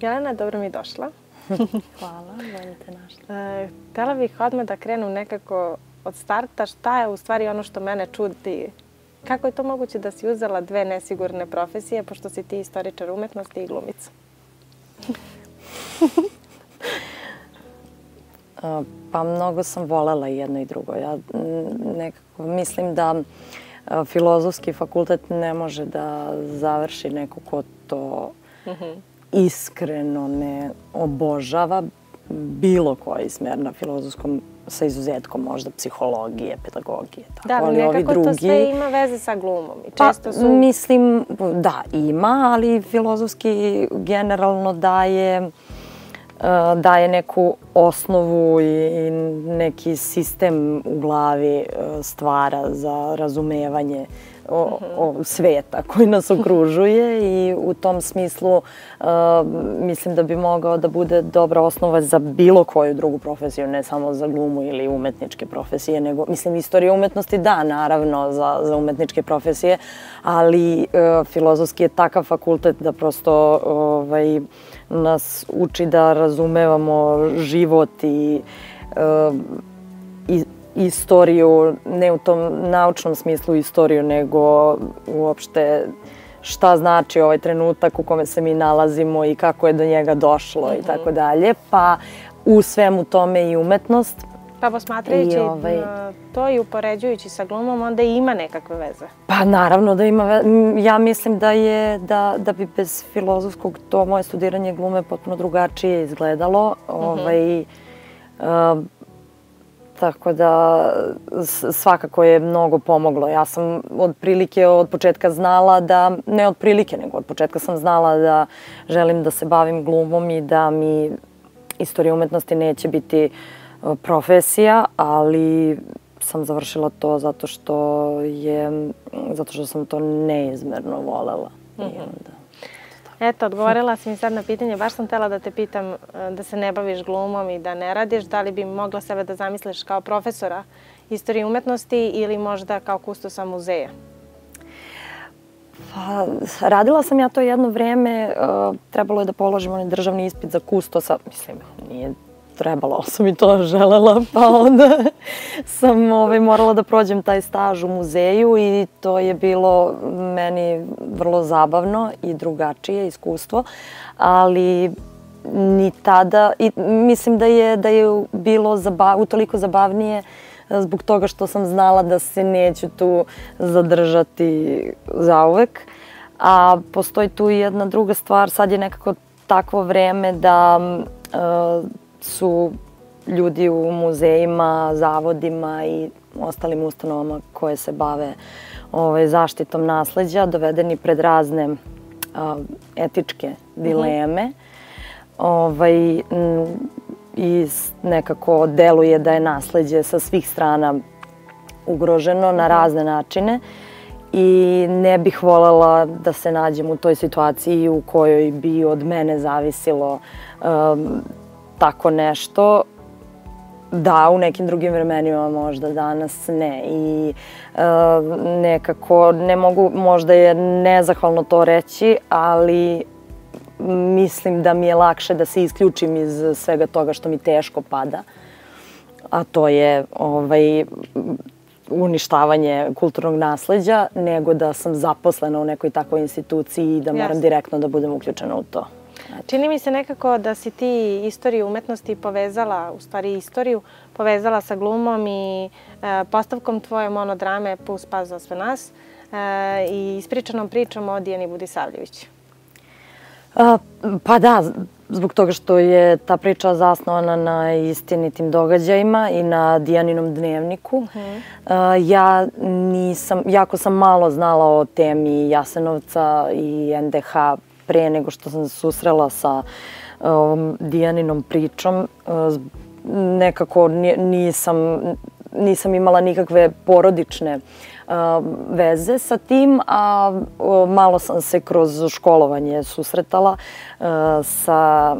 Jelena, dobro mi došla. Hvala, bolje te našla. E, htela bih odmah da krenu nekako od starta. Šta je u stvari ono što mene čudi? Kako je to moguće da si uzela dve nesigurne profesije, pošto si ti istoričar umetnosti i glumica? pa mnogo sam volela jedno i drugo. Ja nekako mislim da filozofski fakultet ne može da završi neko ko to mhm. Iskreno ne obožava bilo koji smer na filozofskom sa izuzetkom možda psihologije, pedagogije. Tako. Da, ali nekako drugi... to sve ima veze sa glumom. I pa, često su... mislim, da, ima, ali filozofski generalno daje Eh, daje neku osnovu i neki sistem u glavi eh, stvara za razumevanje o, o sveta koji nas okružuje i u tom smislu uh, mislim da bi mogao da bude dobra osnova za bilo koju drugu profesiju, ne samo za glumu ili umetničke profesije, nego mislim istorija umetnosti da, naravno, za, za umetničke profesije, ali uh, filozofski je takav fakultet da prosto ovaj, nas uči da razumevamo život i, uh, i istoriju, ne u tom naučnom smislu istoriju, nego uopšte šta znači ovaj trenutak u kome se mi nalazimo i kako je do njega došlo i mhm. tako dalje. Pa u svemu tome i umetnost. Pa posmatrajući ovaj... to i upoređujući sa glumom, onda i ima nekakve veze. Pa naravno da ima veze. Ja mislim da je da, da bi bez filozofskog to moje studiranje glume potpuno drugačije izgledalo. Mm -hmm. ovaj, uh, Tako da svakako je mnogo pomoglo. Ja sam od prilike od početka znala da, ne od prilike, nego od početka sam znala da želim da se bavim glumom i da mi istorija umetnosti neće biti e, profesija, ali sam završila to zato što je, zato što sam to neizmerno volela. Mm -hmm. I onda... Eto, odgovorila si mi sad na pitanje. Baš sam tela da te pitam e, da se ne baviš glumom i da ne radiš. Da li bi mogla sebe da zamisliš kao profesora istorije umetnosti ili možda kao kustosa muzeja? Pa, radila sam ja to jedno vreme. E, trebalo je da položim onaj državni ispit za kustosa. Mislim, nije trebalo, sam i to želela, pa onda sam ovaj, morala da prođem taj staž u muzeju i to je bilo meni vrlo zabavno i drugačije iskustvo, ali ni tada, i mislim da je, da je bilo zabav, utoliko zabavnije eh, zbog toga što sam znala da se neću tu zadržati zauvek. A postoji tu i jedna druga stvar, sad je nekako takvo vreme da eh, su ljudi u muzejima, zavodima i ostalim ustanovama koje se bave ovaj, zaštitom nasleđa, dovedeni pred razne a, etičke dileme. Mm -hmm. ovaj, I nekako deluje da je nasleđe sa svih strana ugroženo na mhm. razne načine. I ne bih voljela da se nađem u toj situaciji u kojoj bi od mene zavisilo um, tako nešto, da, u nekim drugim vremenima možda danas ne. I e, nekako, ne mogu, možda je nezahvalno to reći, ali mislim da mi je lakše da se isključim iz svega toga što mi teško pada. A to je ovaj, uništavanje kulturnog nasleđa, nego da sam zaposlena u nekoj takvoj instituciji i da moram direktno da budem uključena u to. Čini mi se nekako da si ti istoriju umetnosti povezala, u stvari istoriju, povezala sa glumom i e, postavkom tvoje monodrame Pus pas za sve nas e, i ispričanom pričom o Dijani Budisavljević. Pa da, zbog toga što je ta priča zasnovana na istinitim događajima i na Dijaninom dnevniku. Mhm. Ja nisam, jako sam malo znala o temi Jasenovca i NDH pre nego što sam se susrela sa um, Dijaninom pričom, uh, nekako nisam, nisam imala nikakve porodične e, veze sa tim, a malo sam se kroz školovanje susretala e, sa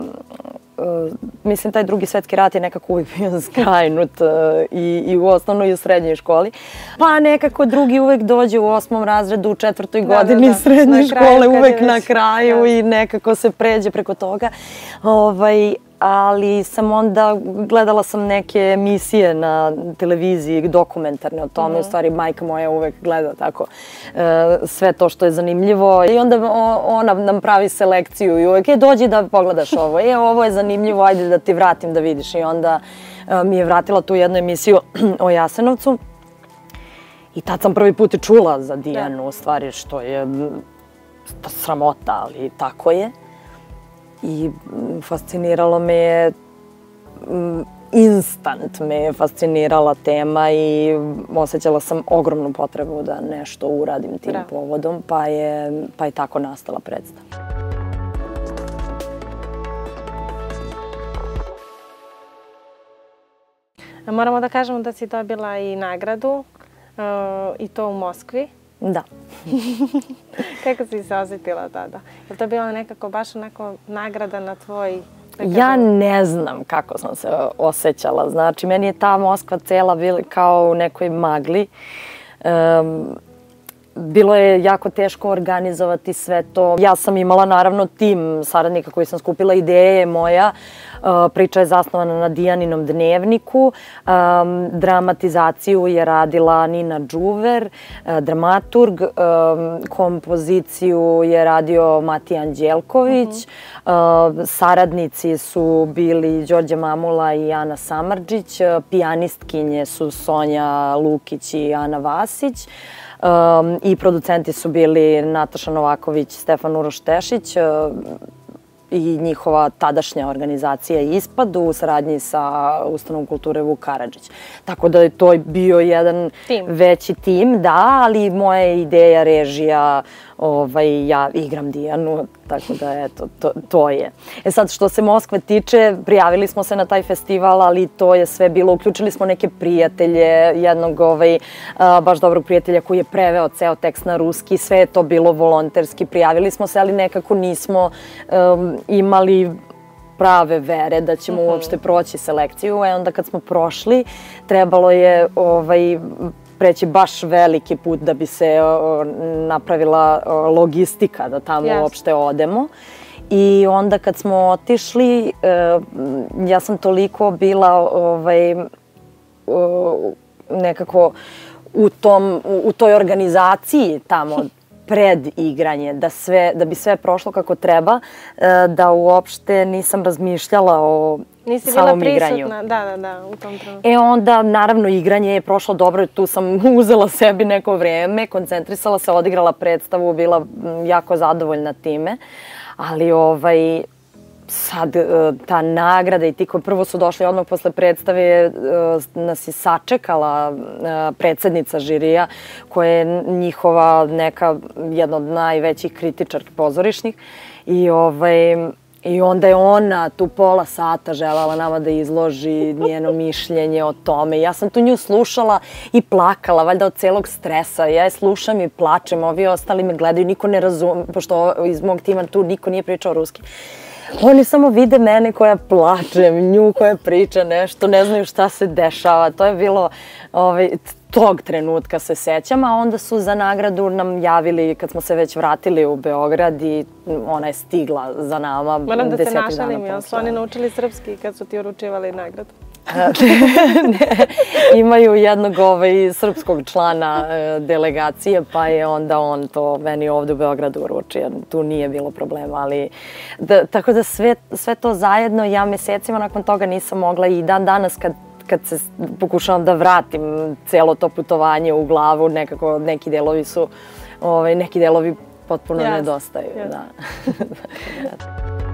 mislim, taj drugi svetski rat je nekako uvijek bio skrajnut uh, i, i u osnovnoj i u srednjoj školi. Pa nekako drugi uvijek dođe u osmom razredu, u četvrtoj da, godini da, da. srednje škole, uvijek na kraju da. i nekako se pređe preko toga. Ovaj, ali sam onda gledala sam neke emisije na televiziji dokumentarne o tome, mm. u stvari majka moja uvek gleda tako e, sve to što je zanimljivo. I onda ona nam pravi selekciju i uvek je dođi da pogledaš ovo, e ovo je zanimljivo, ajde da ti vratim da vidiš. I onda e, mi je vratila tu jednu emisiju o Jasenovcu. I tad sam prvi put čula za Dijanu, u stvari što je sramota, ali tako je i mm, fasciniralo me je mm, instant me je fascinirala tema i osjećala sam ogromnu potrebu da nešto uradim tim Bravo. povodom, pa je, pa je tako nastala predstava. Moramo da kažemo da si dobila i nagradu uh, i to u Moskvi. Da. Kako si se osjetila tada? Je to bila nekako baš onako nagrada na tvoj... Ja ne znam kako sam se osjećala. Znači, meni je ta Moskva cela bila kao u nekoj magli. Um, bilo je jako teško organizovati sve to. Ja sam imala naravno tim saradnika koji sam skupila ideje moja. Uh, priča je zasnovana na Dijaninom dnevniku. Um, dramatizaciju je radila Nina Džuver, uh, dramaturg. Kompoziciju je radio Matija Anđelković. Uh, saradnici su bili Đorđe Mamula i Ana Samarđić. Pijanistkinje su Sonja Lukić i Ana Vasić. Um, I producenti su bili Nataša Novaković, Stefan Uroš Tešić uh, i njihova tadašnja organizacija ISPAD u saradnji sa Ustanovom kulture Vuk Karadžić. Tako da je to bio jedan tim. veći tim, da, ali moja ideja, režija, ovaj, ja igram Dijanu, tako da eto, to, to je. E sad, što se Moskve tiče, prijavili smo se na taj festival, ali to je sve bilo, uključili smo neke prijatelje, jednog ovaj, a, baš dobrog prijatelja koji je preveo ceo tekst na ruski, sve je to bilo volonterski, prijavili smo se, ali nekako nismo um, imali prave vere da ćemo mhm. uopšte proći selekciju. E onda kad smo prošli, trebalo je ovaj, preći baš veliki put da bi se napravila logistika da tamo yes. uopšte odemo. I onda kad smo otišli, e, ja sam toliko bila ovaj, nekako u, tom, u toj organizaciji tamo pred igranje, da, sve, da bi sve prošlo kako treba, e, da uopšte nisam razmišljala o Nisi bila prisutna, da, da, da, u tom trenutku. E onda, naravno, igranje je prošlo dobro, tu sam uzela sebi neko vrijeme, koncentrisala se, odigrala predstavu, bila jako zadovoljna time, ali ovaj, sad e, ta nagrada i ti koji prvo su došli odmah posle predstave e, nas je sačekala e, predsednica žirija koja je njihova neka jedna od najvećih kritičarki pozorišnih. I ovaj I onda je ona tu pola sata želala nama da izloži njeno mišljenje o tome. Ja sam tu nju slušala i plakala, valjda od celog stresa. Ja je slušam i plačem, ovi ostali me gledaju, niko ne razume, pošto iz mog tima tu niko nije pričao ruski. Oni samo vide mene koja plačem, nju koja priča nešto, ne znaju šta se dešava. To je bilo, ovaj, tog trenutka se sećam, a onda su za nagradu nam javili kad smo se već vratili u Beograd i ona je stigla za nama. Moram da se našalim, jel su oni naučili srpski kad su ti uručivali nagradu? imaju jednog ovaj, srpskog člana e, delegacije, pa je onda on to meni ovdje u Beogradu uručio. Tu nije bilo problema, ali da, tako da sve, sve to zajedno ja mesecima nakon toga nisam mogla i dan danas kad kad se pokušavam da vratim celo to putovanje u glavu, nekako neki delovi su, ovaj, neki delovi potpuno yes. nedostaju. Yes. Da.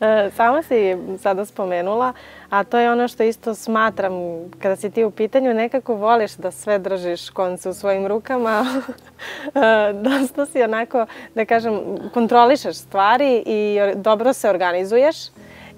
E, sama si sada spomenula, a to je ono što isto smatram kada si ti u pitanju, nekako voliš da sve držiš konce u svojim rukama. E, dosta si onako, da kažem, kontrolišeš stvari i dobro se organizuješ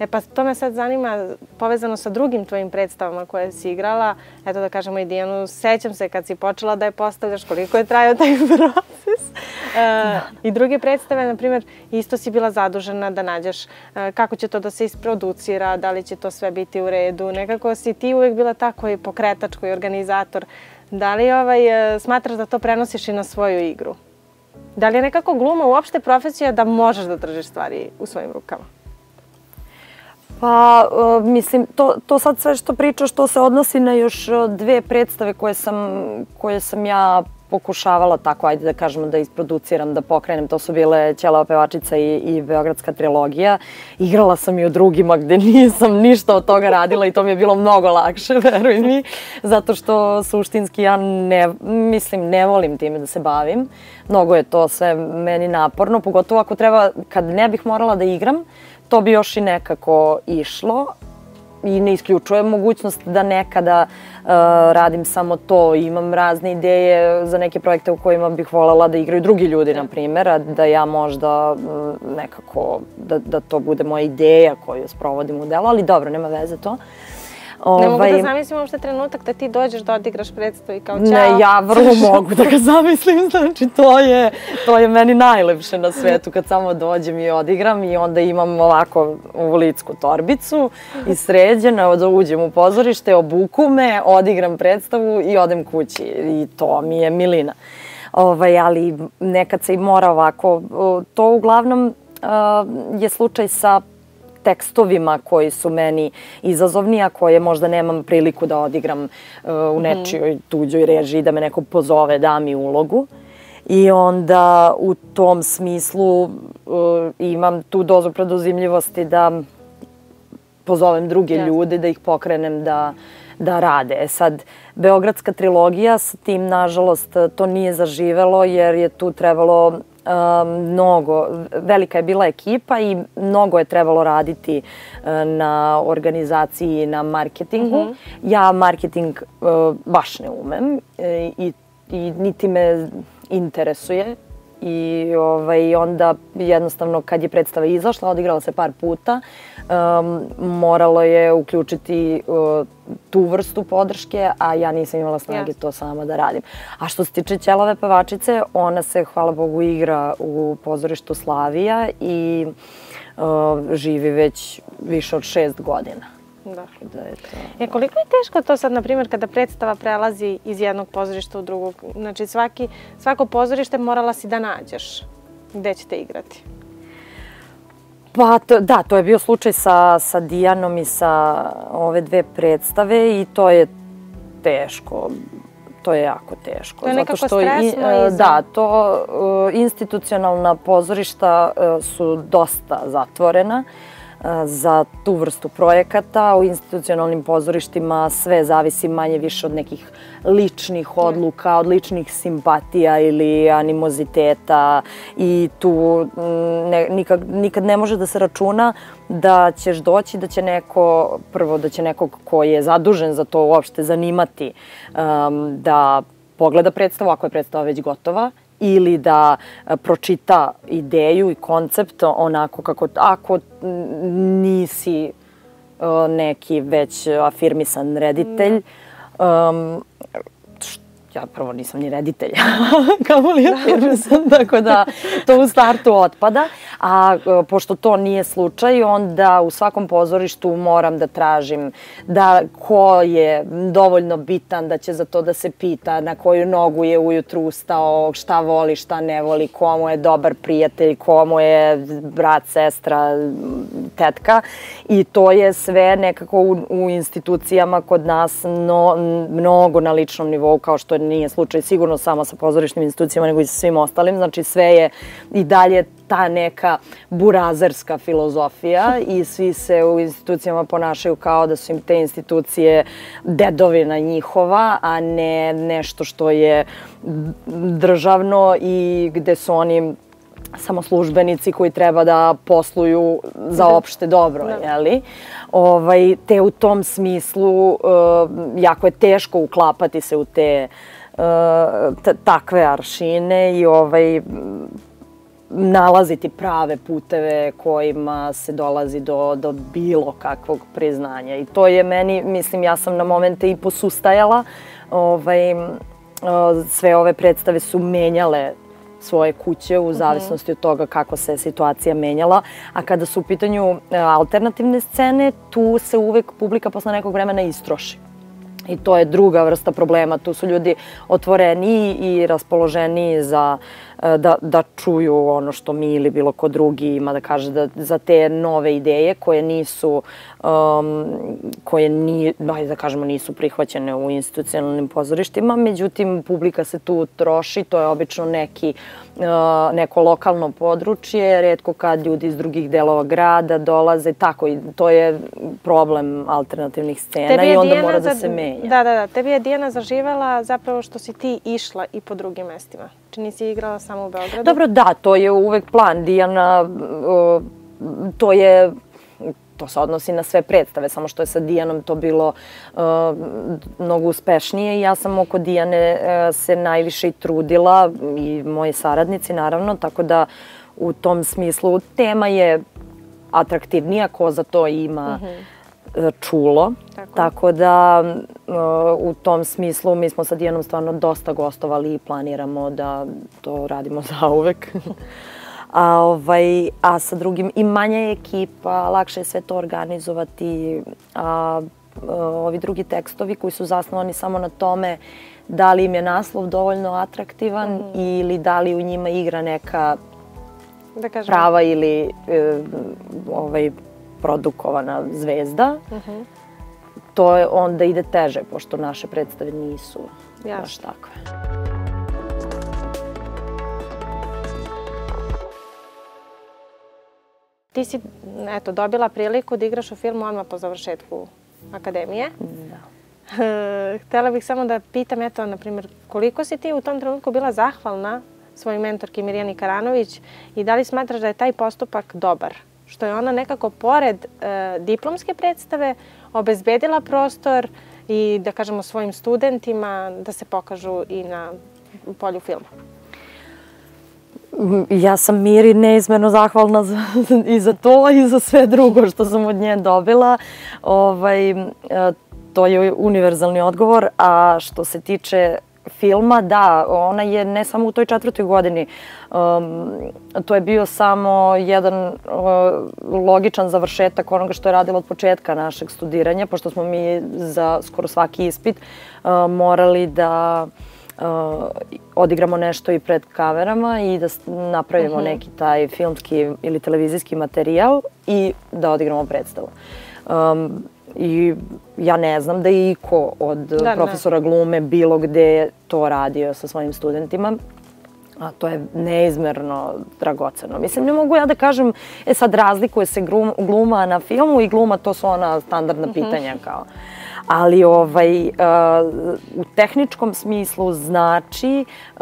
E pa to me sad zanima, povezano sa drugim tvojim predstavama koje si igrala, eto da kažemo i Dijanu, sećam se kad si počela da je postavljaš, koliko je trajao taj proces. E, I druge predstave, na primjer, isto si bila zadužena da nađeš e, kako će to da se isproducira, da li će to sve biti u redu. Nekako si ti uvijek bila tako i pokretač koji organizator. Da li ovaj, e, smatraš da to prenosiš i na svoju igru? Da li je nekako gluma uopšte profesija da možeš da držiš stvari u svojim rukama? Pa, uh, mislim, to, to sad sve što pričaš, to se odnosi na još e, dve predstave koje sam, koje sam ja pokušavala tako, ajde da kažemo, da isproduciram, da pokrenem. To su bile Ćelava pevačica i, i Beogradska trilogija. Igrala sam i u drugima gde nisam ništa od toga radila i to mi je bilo mnogo lakše, veruj mi. Zato što suštinski ja ne, mislim, ne volim time da se bavim. Mnogo je to sve meni naporno, pogotovo ako treba, kad ne bih morala da igram, to bi još i nekako išlo, i ne isključujem mogućnost da nekada uh, radim samo to. Imam razne ideje za neke projekte u kojima bih voljela da igraju drugi ljudi, na primjer, a da ja možda uh, nekako, da, da to bude moja ideja koju sprovodim u delu, ali dobro, nema veze to. Uh, Ovaj... Ne mogu da ovaj, zamislim uopšte trenutak da ti dođeš da odigraš predstavu i kao čao. Ne, ja vrlo mogu da ga zamislim, znači to je, to je meni najlepše na svetu kad samo dođem i odigram i onda imam ovako u licku torbicu i sređena, da uđem u pozorište, obuku me, odigram predstavu i odem kući i to mi je milina. Ovaj, ali nekad se i mora ovako, to uglavnom je slučaj sa tekstovima koji su meni izazovni, a koje možda nemam priliku da odigram uh, u mhm. nečijoj tuđoj režiji, da me neko pozove, da mi ulogu. I onda u tom smislu uh, imam tu dozu preduzimljivosti da pozovem druge ja. ljude, da ih pokrenem da, da rade. E sad, Beogradska trilogija s tim, nažalost, to nije zaživelo jer je tu trebalo mnogo, velika je bila ekipa i mnogo je trebalo raditi e, na organizaciji na marketingu. Mm -hmm. Ja marketing e, baš ne umem e, i, i niti me interesuje i ovaj, onda jednostavno kad je predstava izašla, odigrala se par puta, um, moralo je uključiti uh, tu vrstu podrške, a ja nisam imala snage yes. to sama da radim. A što se tiče Ćelove pevačice, ona se, hvala Bogu, igra u pozorištu Slavija i uh, živi već više od šest godina. Da. da je to... E, koliko je teško to sad, na primjer, kada predstava prelazi iz jednog pozorišta u drugog? Znači, svaki, svako pozorište morala si da nađeš gde ćete igrati. Pa to, da, to je bio slučaj sa, sa Dijanom i sa ove dve predstave i to je teško. To je jako teško. To je nekako zato što stresno i, i. Da, to uh, institucionalna pozorišta uh, su dosta zatvorena. Uh, za tu vrstu projekata. U institucionalnim pozorištima sve zavisi manje više od nekih ličnih odluka, od ličnih simpatija ili animoziteta i tu mm, ne, nikad, nikad ne može da se računa da ćeš doći, da će neko, prvo da će nekog ko je zadužen za to uopšte zanimati um, da pogleda predstavu, ako je predstava već gotova, ili da e, pročita ideju i koncept onako kako ako nisi e, neki već afirmisan reditelj. Um, ja prvo nisam ni reditelj, kao li afirmisan, tako da to u startu otpada. A e, pošto to nije slučaj, onda u svakom pozorištu moram da tražim da ko je dovoljno bitan da će za to da se pita na koju nogu je ujutru ustao, šta voli, šta ne voli, komu je dobar prijatelj, komu je brat, sestra, tetka. I to je sve nekako u, u institucijama kod nas no, mnogo na ličnom nivou, kao što nije slučaj sigurno samo sa pozorišnim institucijama, nego i sa svim ostalim. Znači sve je i dalje ta neka burazerska filozofija i svi se u institucijama ponašaju kao da su im te institucije dedovina njihova, a ne nešto što je državno i gde su oni samo službenici koji treba da posluju za opšte dobro, da. jeli? Ovaj, te u tom smislu uh, jako je teško uklapati se u te uh, takve aršine i ovaj nalaziti prave puteve kojima se dolazi do, do bilo kakvog priznanja. I to je meni, mislim, ja sam na momente i posustajala. Ovaj, sve ove predstave su menjale svoje kuće u mhm. zavisnosti od toga kako se situacija menjala. A kada su u pitanju e, alternativne scene, tu se uvek publika posle nekog vremena istroši. I to je druga vrsta problema. Tu su ljudi otvoreni i raspoloženi za E, da, da čuju ono što mi ili bilo ko drugi ima da kaže da za te nove ideje koje nisu um, koje ni, da kažemo nisu prihvaćene u institucionalnim pozorištima, međutim publika se tu troši, to je obično neki uh, neko lokalno područje, redko kad ljudi iz drugih delova grada dolaze, tako i to je problem alternativnih scena i onda mora da se menja. Da, da, da, tebi je Dijana zaživala zapravo što si ti išla i po drugim mestima. Či nisi igrala samo u Beogradu? Dobro, da, to je uvek plan. Dijana, to je to se odnosi na sve predstave, samo što je sa Dijanom to bilo uh, mnogo uspešnije i ja sam oko Dijane uh, se najviše i trudila i moji saradnici naravno, tako da u tom smislu tema je atraktivnija ko za to ima mm -hmm čulo. Tako. Tako da u tom smislu mi smo sa Dijanom stvarno dosta gostovali i planiramo da to radimo za uvek. A, ovaj, a sa drugim i manja je ekipa, lakše je sve to organizovati. A, ovi drugi tekstovi koji su zasnovani samo na tome da li im je naslov dovoljno atraktivan mm ili da li u njima igra neka da kažem. prava ili e, ovaj, produkovana zvezda, uh mhm. -huh. to je onda ide teže, pošto naše predstave nisu Jasne. baš takve. Ti si eto, dobila priliku da igraš u filmu odmah po završetku akademije. Da. Htela bih samo da pitam, eto, na primjer, koliko si ti u tom trenutku bila zahvalna svojoj mentorki Mirjani Karanović i da li smatraš da je taj postupak dobar? Što je ona nekako pored e, diplomske predstave obezbedila prostor i da kažemo svojim studentima da se pokažu i na polju filma. Ja sam Miri neizmjerno zahvalna za, i za to i za sve drugo što sam od nje dobila. Ovaj, e, to je univerzalni odgovor. A što se tiče filma, da, ona je ne samo u toj četvrtoj godini, um, to je bio samo jedan uh, logičan završetak onoga što je radila od početka našeg studiranja, pošto smo mi za skoro svaki ispit uh, morali da uh, odigramo nešto i pred kamerama i da napravimo uh mhm. -huh. neki taj filmski ili televizijski materijal i da odigramo predstavu. Um, I ja ne znam da je iko od da, profesora ne. glume bilo gde to radio sa svojim studentima. A to je neizmerno dragoceno. Mislim, ne mogu ja da kažem, e sad razlikuje se gluma na filmu i gluma, to su ona standardna mhm. pitanja kao ali ovaj, uh, u tehničkom smislu znači uh,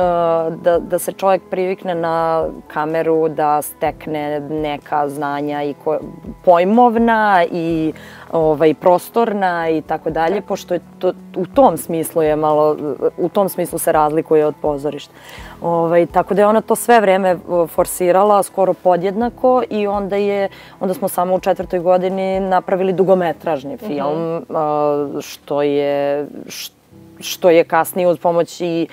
da, da se čovjek privikne na kameru, da stekne neka znanja i ko, pojmovna i ovaj, prostorna i tako dalje, pošto je to, u tom smislu je malo, u tom smislu se razlikuje od pozorišta. Ovaj, tako da je ona to sve vreme forsirala, skoro podjednako i onda je, onda smo samo u četvrtoj godini napravili dugometražni mhm. film, uh -huh. Što je, što je kasnije uz pomoć i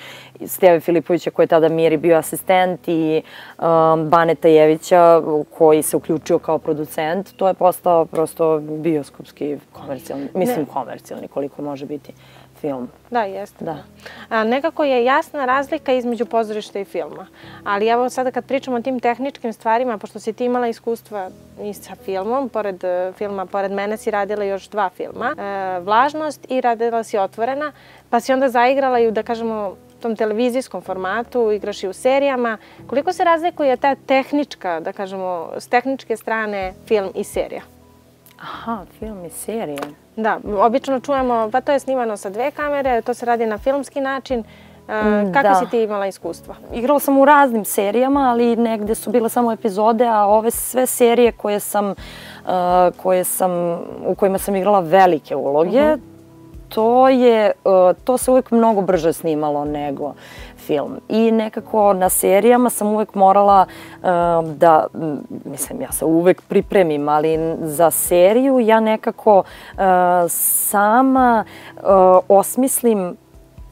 Steve Filipovića koji je tada Miri bio asistent i um, Baneta Jevića koji se uključio kao producent. To je postao prosto bioskopski komercijalni, mislim ne. komercijalni koliko može biti film. Da, jeste. Da. A, nekako je jasna razlika između pozorišta i filma. Ali evo sada kad pričamo o tim tehničkim stvarima, pošto si ti imala iskustva i sa filmom, pored e, filma, pored mene si radila još dva filma, e, Vlažnost i radila si Otvorena, pa si onda zaigrala i da kažemo tom televizijskom formatu, igraš i u serijama. Koliko se razlikuje ta tehnička, da kažemo, s tehničke strane film i serija? Aha, film i serija. Da, obično čujemo, pa to je snimano sa dve kamere, to se radi na filmski način. Mm, kako si ti imala iskustva? Igrala sam u raznim serijama, ali negde su bile samo epizode, a ove sve serije koje sam, koje sam, u kojima sam igrala velike uloge, mm -hmm to je, e, to se uvijek mnogo brže snimalo nego film. I nekako na serijama sam uvek morala e, da, mislim, ja se uvek pripremim, ali za seriju ja nekako e, sama osmislim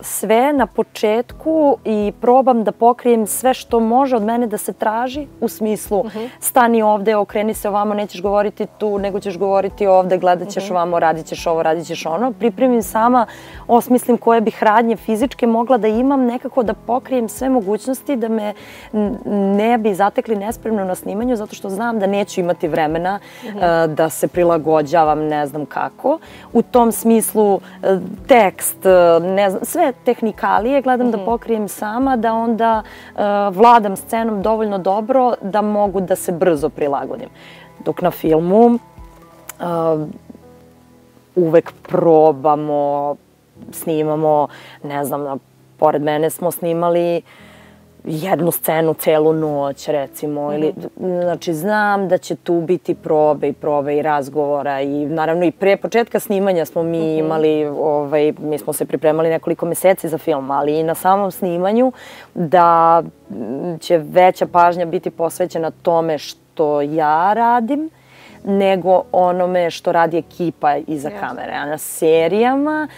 sve na početku i probam da pokrijem sve što može od mene da se traži u smislu uh mhm. -huh. stani ovde, okreni se ovamo, nećeš govoriti tu, nego ćeš govoriti ovde, gledat ćeš uh mhm. -huh. ovamo, radit ćeš ovo, radit ćeš ono. Pripremim sama, osmislim koje bih radnje fizičke mogla da imam, nekako da pokrijem sve mogućnosti da me ne bi zatekli nespremno na snimanju, zato što znam da neću imati vremena uh mhm. -huh. da se prilagođavam, ne znam kako. U tom smislu e, tekst, e, ne znam, sve tehnikalije gledam da mhm. pokrijem sama, da onda uh, vladam scenom dovoljno dobro da mogu da se brzo prilagodim. Dok na filmu uh, uvek probamo, snimamo, ne znam, pored mene smo snimali uh, jednu scenu celu noć, recimo, ili, mhm. znači, znam da će tu biti probe i probe i razgovora i naravno i pre početka snimanja smo mi mhm. imali, ovaj, mi smo se pripremali nekoliko meseci za film, ali i na samom snimanju da će veća pažnja biti posvećena tome što ja radim, nego onome što radi ekipa iza kamere. A na serijama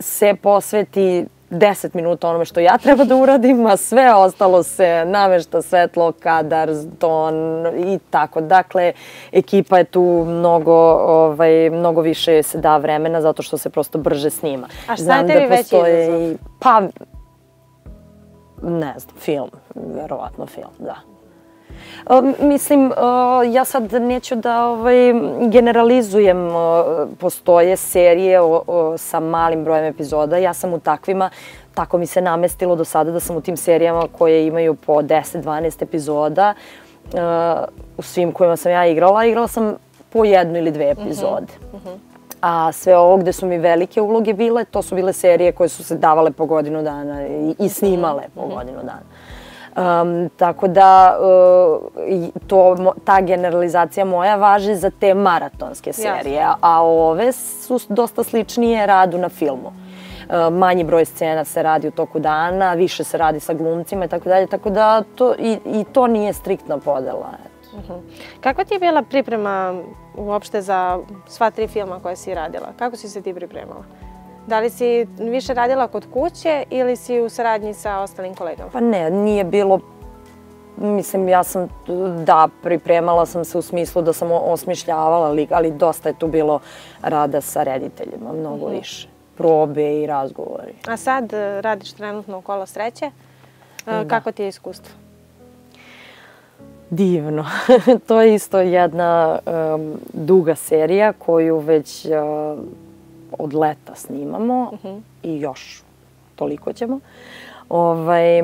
se posveti 10 minuta onome što ja treba da uradim, a sve ostalo se namešta svetlo, kadar, ton i tako. Dakle, ekipa je tu mnogo, ovaj, mnogo više se da vremena zato što se prosto brže snima. A šta je tebi veći izazov? Pa, ne znam, film, verovatno film, da. Mislim, ja sad neću da ovaj, generalizujem, postoje serije sa malim brojem epizoda, ja sam u takvima, tako mi se namestilo do sada da sam u tim serijama koje imaju po 10-12 epizoda, u svim kojima sam ja igrala, igrala sam po jednu ili dve mhm, epizode. Mhm. A sve ovo gde su mi velike uloge bile, to su bile serije koje su se davale po godinu dana i snimale po mhm. godinu dana. Um, tako da uh, to, ta generalizacija moja važi za te maratonske serije, Jasne. a ove su dosta sličnije radu na filmu. Uh, manji broj scena se radi u toku dana, više se radi sa glumcima i tako dalje, tako da to, i, i to nije striktna podela. Uh mhm. -huh. Kakva ti je bila priprema uopšte za sva tri filma koje si radila? Kako si se ti pripremala? Da li si više radila kod kuće ili si u saradnji sa ostalim kolegama? Pa ne, nije bilo Mislim, ja sam, da, pripremala sam se u smislu da sam osmišljavala lik, ali dosta je tu bilo rada sa rediteljima, mnogo mm -hmm. više. Probe i razgovori. A sad e, radiš trenutno u Kolo sreće. E, da. Kako ti je iskustvo? Divno. to je isto jedna um, duga serija koju već uh, od leta snimamo uh -huh. i još toliko ćemo. Ovaj,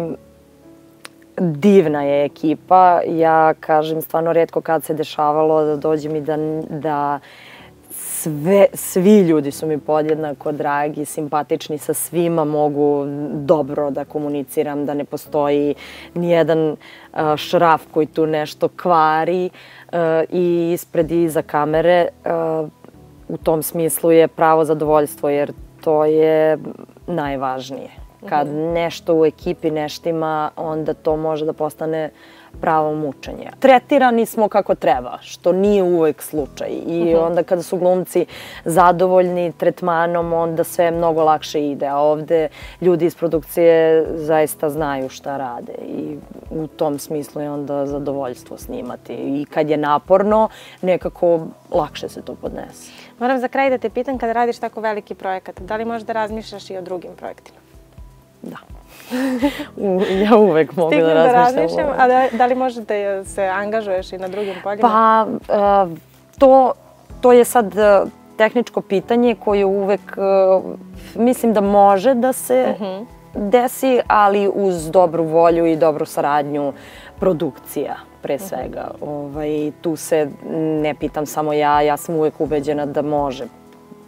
divna je ekipa. Ja kažem stvarno redko kad se dešavalo da dođe mi da, da sve, svi ljudi su mi podjednako dragi, simpatični, sa svima mogu dobro da komuniciram, da ne postoji nijedan šraf koji tu nešto kvari i ispred i iza kamere u tom smislu je pravo zadovoljstvo, jer to je najvažnije. Kad mhm. nešto u ekipi neštima, onda to može da postane pravo mučenje. Tretirani smo kako treba, što nije uvek slučaj. I mhm. onda kada su glumci zadovoljni tretmanom, onda sve mnogo lakše ide. A ovde ljudi iz produkcije zaista znaju šta rade. I u tom smislu je onda zadovoljstvo snimati. I kad je naporno, nekako lakše se to podnese. Moram za kraj da te pitam, kada radiš tako veliki projekat, da li možeš da razmišljaš i o drugim projektima? Da. ja uvek mogu da razmišljam. da razmišljam, a da, da li možete da se angažuješ i na drugim poljima? Pa, uh, to, to je sad uh, tehničko pitanje koje uvek, uh, mislim da može da se uh mhm. -huh. desi, ali uz dobru volju i dobru saradnju produkcija pre svega. Uh -huh. ovaj, tu se ne pitam samo ja, ja sam uvek ubeđena da može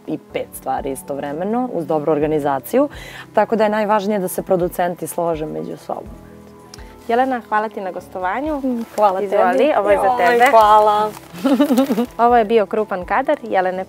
i pet stvari istovremeno uz dobru organizaciju. Tako da je najvažnije da se producenti slože među sobom. Jelena, hvala ti na gostovanju. Hvala Izvoli, tebi. ovo je za tebe. Hvala. ovo je bio Krupan kadar Jelene